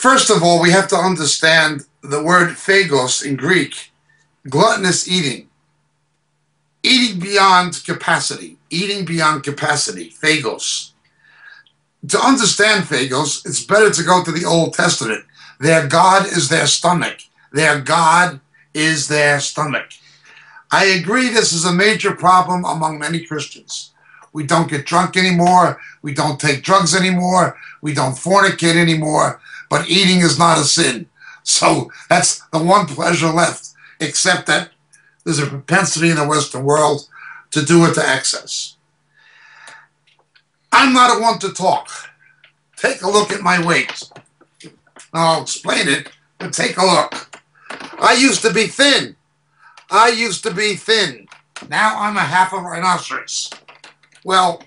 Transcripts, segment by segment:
First of all, we have to understand the word phagos in Greek, gluttonous eating. Eating beyond capacity, eating beyond capacity, phagos. To understand phagos, it's better to go to the Old Testament. Their God is their stomach. Their God is their stomach. I agree this is a major problem among many Christians. We don't get drunk anymore. We don't take drugs anymore. We don't fornicate anymore. But eating is not a sin. So that's the one pleasure left, except that there's a propensity in the Western world to do it to excess. I'm not a one to talk. Take a look at my weight. I'll explain it, but take a look. I used to be thin. I used to be thin. Now I'm a half a rhinoceros. Well,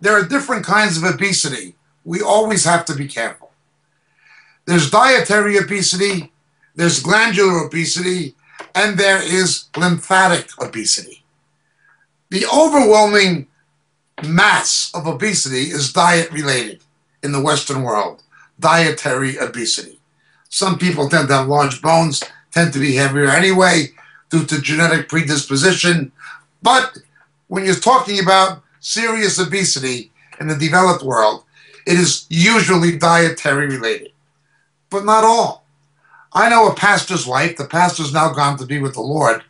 there are different kinds of obesity. We always have to be careful. There's dietary obesity, there's glandular obesity, and there is lymphatic obesity. The overwhelming mass of obesity is diet related in the Western world, dietary obesity. Some people tend to have large bones, tend to be heavier anyway due to genetic predisposition. But when you're talking about serious obesity in the developed world, it is usually dietary related, but not all. I know a pastor's wife. The pastor's now gone to be with the Lord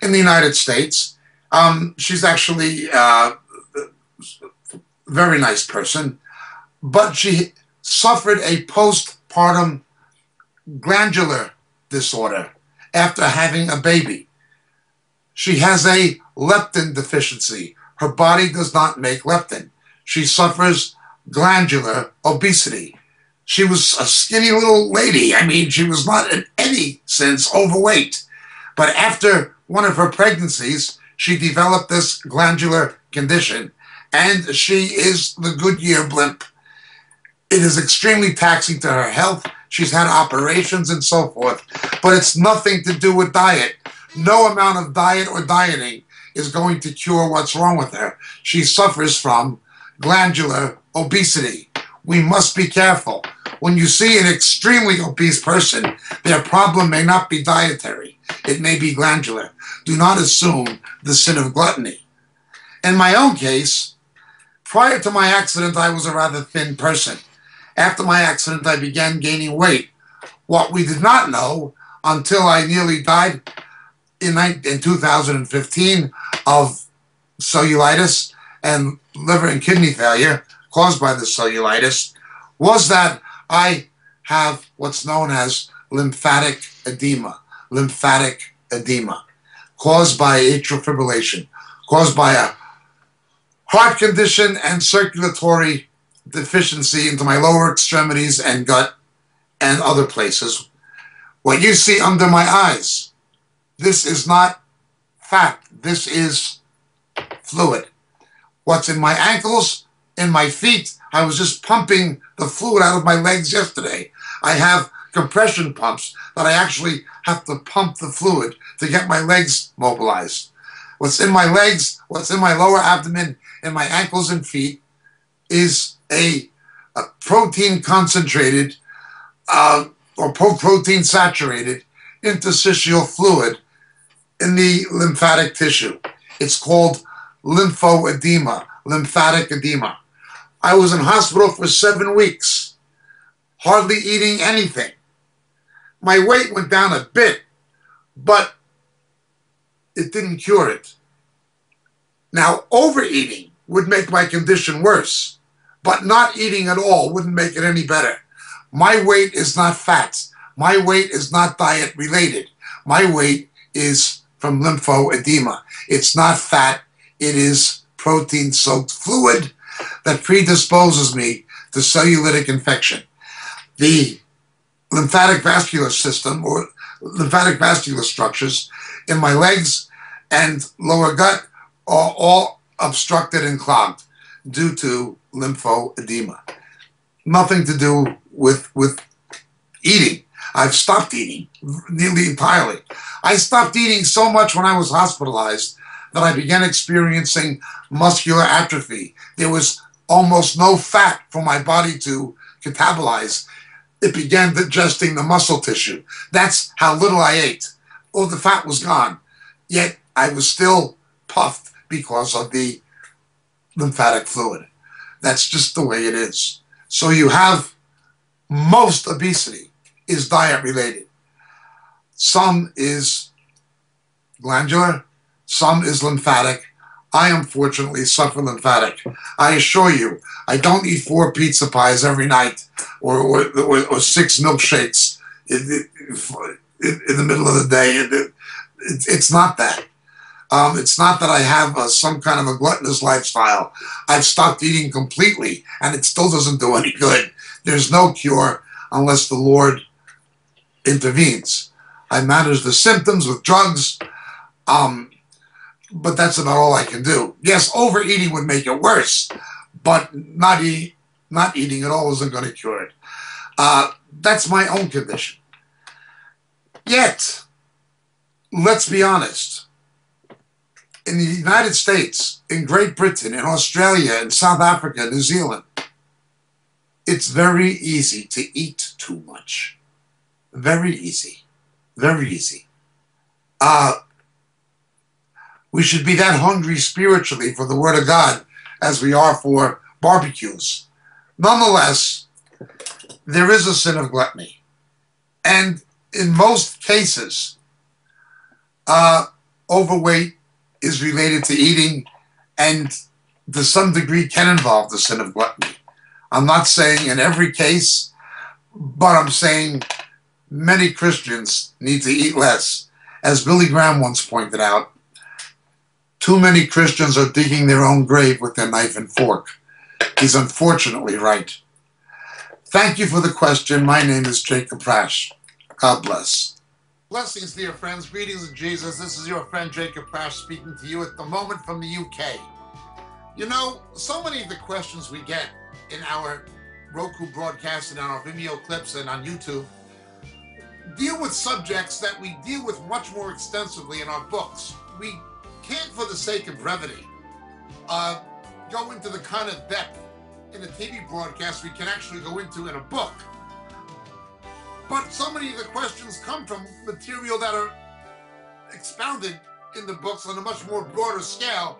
in the United States. Um, she's actually uh, a very nice person, but she suffered a postpartum glandular disorder after having a baby. She has a leptin deficiency. Her body does not make leptin. She suffers glandular obesity. She was a skinny little lady. I mean, she was not in any sense overweight. But after one of her pregnancies, she developed this glandular condition, and she is the Goodyear blimp. It is extremely taxing to her health. She's had operations and so forth, but it's nothing to do with diet. No amount of diet or dieting is going to cure what's wrong with her. She suffers from glandular obesity. We must be careful. When you see an extremely obese person, their problem may not be dietary, it may be glandular. Do not assume the sin of gluttony. In my own case, prior to my accident, I was a rather thin person. After my accident, I began gaining weight. What we did not know until I nearly died in, in 2015 of cellulitis and liver and kidney failure caused by the cellulitis was that I have what's known as lymphatic edema. Lymphatic edema caused by atrial fibrillation, caused by a heart condition and circulatory deficiency into my lower extremities and gut and other places. What you see under my eyes, this is not fat. This is fluid. What's in my ankles, in my feet, I was just pumping the fluid out of my legs yesterday. I have compression pumps that I actually have to pump the fluid to get my legs mobilized. What's in my legs, what's in my lower abdomen, and my ankles and feet is a, a protein concentrated uh, or protein saturated interstitial fluid in the lymphatic tissue. It's called lymphoedema, lymphatic edema. I was in hospital for seven weeks, hardly eating anything. My weight went down a bit, but it didn't cure it. Now, overeating would make my condition worse. But not eating at all wouldn't make it any better. My weight is not fat. My weight is not diet related. My weight is from lymphoedema. It's not fat, it is protein soaked fluid that predisposes me to cellulitic infection. The lymphatic vascular system or lymphatic vascular structures in my legs and lower gut are all obstructed and clogged due to lymphoedema. Nothing to do with, with eating. I've stopped eating nearly entirely. I stopped eating so much when I was hospitalized that I began experiencing muscular atrophy. There was almost no fat for my body to catabolize. It began digesting the muscle tissue. That's how little I ate. All the fat was gone. Yet I was still puffed because of the lymphatic fluid. That's just the way it is. So you have most obesity is diet related. Some is glandular, some is lymphatic. I unfortunately suffer lymphatic. I assure you, I don't eat four pizza pies every night or, or, or, six milkshakes in, in, in, the middle of the day. It, it, it's not that. Um, it's not that I have uh, some kind of a gluttonous lifestyle. I've stopped eating completely, and it still doesn't do any good. There's no cure unless the Lord intervenes. I manage the symptoms with drugs, um, but that's about all I can do. Yes, overeating would make it worse, but not, eat, not eating at all isn't going to cure it. Uh, that's my own condition. Yet, let's be honest in the United States, in Great Britain, in Australia, in South Africa, New Zealand, it's very easy to eat too much. Very easy. Very easy. Uh, we should be that hungry spiritually for the Word of God as we are for barbecues. Nonetheless, there is a sin of gluttony. And in most cases, uh, overweight is related to eating and to some degree can involve the sin of gluttony. I'm not saying in every case, but I'm saying many Christians need to eat less. As Billy Graham once pointed out, too many Christians are digging their own grave with their knife and fork. He's unfortunately right. Thank you for the question. My name is Jacob Prasch. God bless. Blessings, dear friends. Greetings in Jesus. This is your friend Jacob Prasch speaking to you at the moment from the UK. You know, so many of the questions we get in our Roku broadcast and on our Vimeo clips and on YouTube deal with subjects that we deal with much more extensively in our books. We can't, for the sake of brevity, uh, go into the kind of depth in a TV broadcast we can actually go into in a book. But so many of the questions come from material that are expounded in the books on a much more broader scale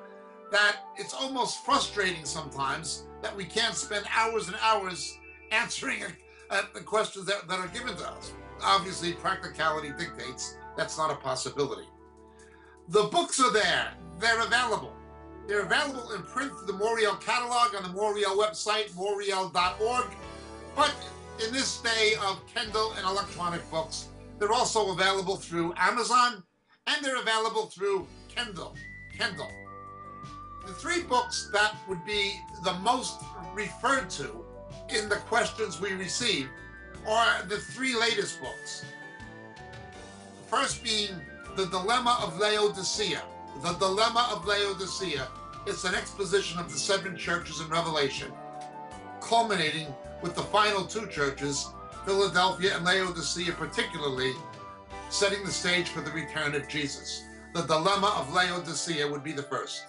that it's almost frustrating sometimes that we can't spend hours and hours answering uh, the questions that, that are given to us. Obviously, practicality dictates that's not a possibility. The books are there, they're available. They're available in print through the Moriel catalog on the Moriel website, moriel.org. But in this day of Kindle and electronic books, they're also available through Amazon and they're available through Kindle. Kindle. The three books that would be the most referred to in the questions we receive are the three latest books. The first being The Dilemma of Laodicea. The Dilemma of Laodicea. It's an exposition of the seven churches in Revelation, culminating with the final two churches, Philadelphia and Laodicea particularly, setting the stage for the return of Jesus. The dilemma of Laodicea would be the first.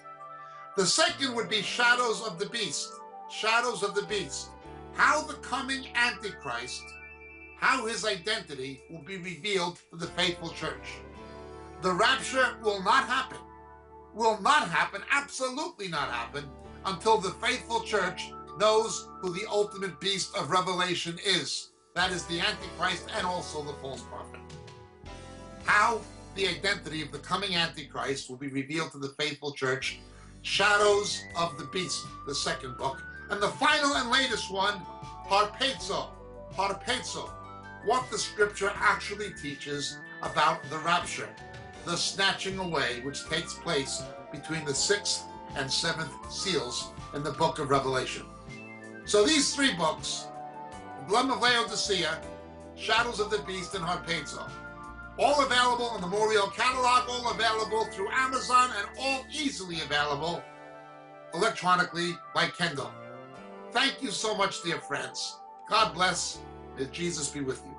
The second would be Shadows of the Beast. Shadows of the Beast. How the coming Antichrist, how his identity will be revealed to the faithful church. The rapture will not happen. Will not happen, absolutely not happen, until the faithful church knows who the ultimate beast of Revelation is. That is the Antichrist and also the false prophet. How the identity of the coming Antichrist will be revealed to the faithful church. Shadows of the Beast, the second book. And the final and latest one, Harpazo, Harpazo, what the scripture actually teaches about the rapture, the snatching away which takes place between the sixth and seventh seals in the book of Revelation. So these three books, Blood of Laodicea, Shadows of the Beast, and Harpazo, all available in the Moriel catalog, all available through Amazon, and all easily available electronically by Kindle. Thank you so much, dear friends. God bless. May Jesus be with you.